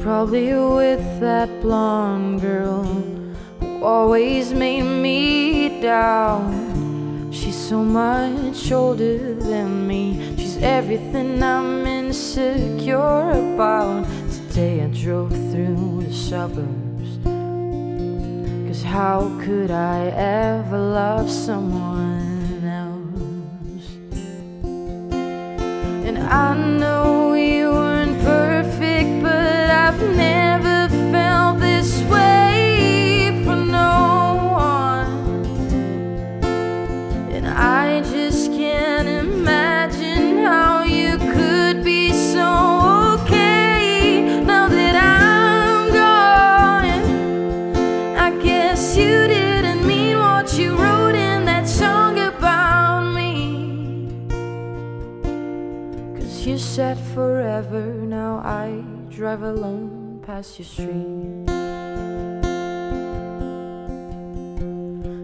probably with that blonde girl who always made me down. She's so much older than me. She's everything I'm insecure about. Today I drove through the suburbs. Cause how could I ever love someone else? And I know said forever, now I drive alone past your street.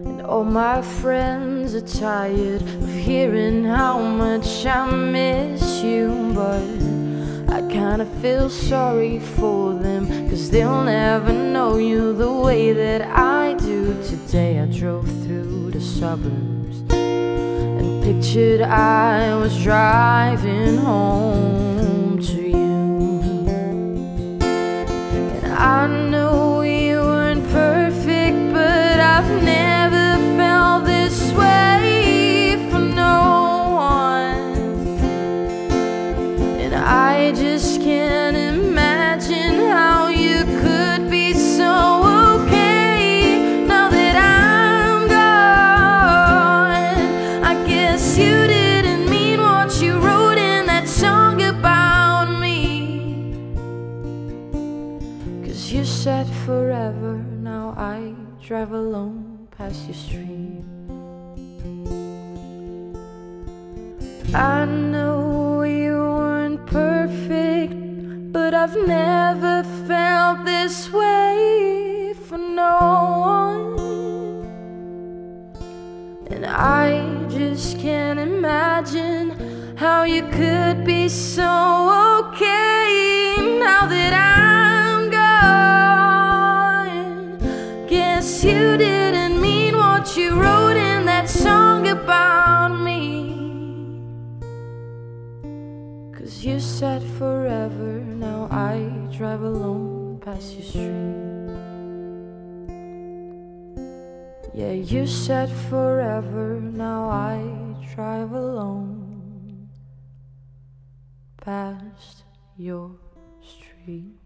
And all my friends are tired of hearing how much I miss you, but I kinda feel sorry for them, cause they'll never know you the way that I do. Today I drove through the suburbs and pictured I was driving home I just can't imagine how you could be so okay now that I'm gone. I guess you didn't mean what you wrote in that song about me. Cause you said forever, now I drive alone past your street. I know I've never felt this way for no one. And I just can't imagine how you could be so okay now that I'm gone. Guess you didn't Cause you said forever, now I drive alone past your street. Yeah, you said forever, now I drive alone past your street.